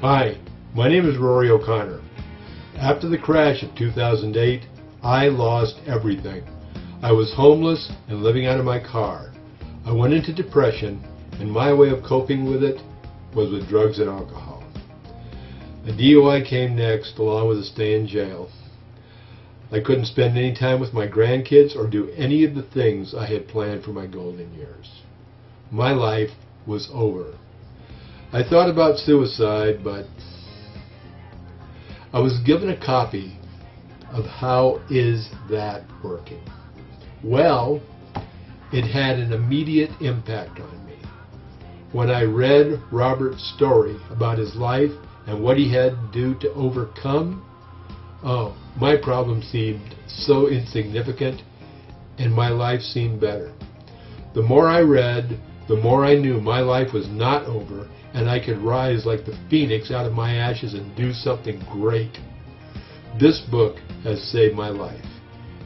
Hi, my name is Rory O'Connor. After the crash of 2008, I lost everything. I was homeless and living out of my car. I went into depression, and my way of coping with it was with drugs and alcohol. The DUI came next, along with a stay in jail. I couldn't spend any time with my grandkids or do any of the things I had planned for my golden years. My life was over. I thought about suicide, but I was given a copy of How Is That Working? Well, it had an immediate impact on me. When I read Robert's story about his life and what he had to do to overcome, oh, my problem seemed so insignificant and my life seemed better. The more I read, the more I knew my life was not over and I could rise like the phoenix out of my ashes and do something great. This book has saved my life.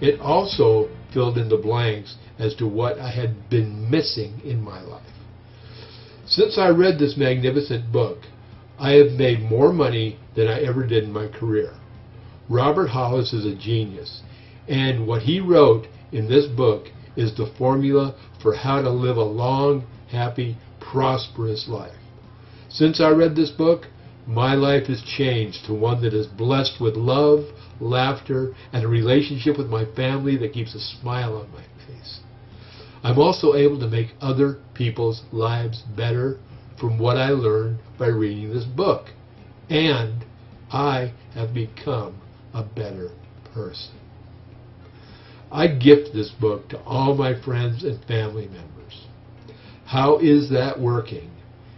It also filled in the blanks as to what I had been missing in my life. Since I read this magnificent book, I have made more money than I ever did in my career. Robert Hollis is a genius, and what he wrote in this book is the formula for how to live a long, happy, prosperous life. Since I read this book, my life has changed to one that is blessed with love, laughter, and a relationship with my family that keeps a smile on my face. I'm also able to make other people's lives better from what I learned by reading this book. And I have become a better person. I gift this book to all my friends and family members. How is that working?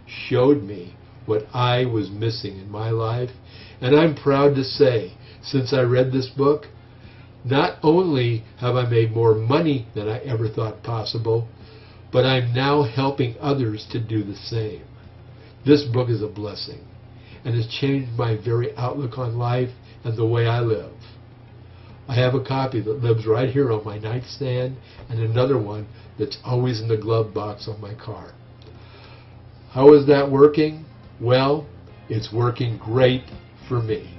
Showed me what I was missing in my life. And I'm proud to say, since I read this book, not only have I made more money than I ever thought possible, but I'm now helping others to do the same. This book is a blessing and has changed my very outlook on life and the way I live. I have a copy that lives right here on my nightstand and another one that's always in the glove box on my car. How is that working? Well, it's working great for me.